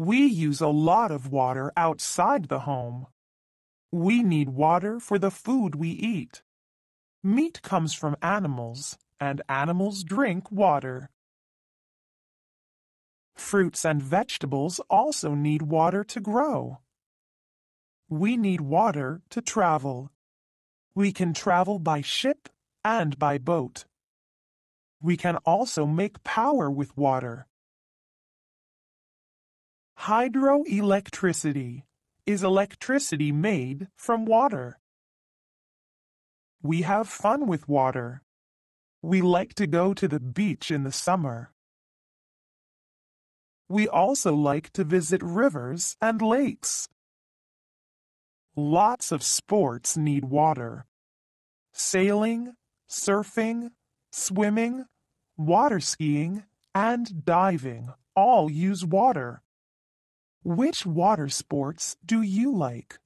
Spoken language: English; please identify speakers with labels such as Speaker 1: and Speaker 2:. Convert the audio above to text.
Speaker 1: We use a lot of water outside the home. We need water for the food we eat. Meat comes from animals, and animals drink water. Fruits and vegetables also need water to grow. We need water to travel. We can travel by ship and by boat. We can also make power with water. Hydroelectricity is electricity made from water. We have fun with water. We like to go to the beach in the summer. We also like to visit rivers and lakes. Lots of sports need water. Sailing, surfing, swimming, water skiing, and diving all use water. Which water sports do you like?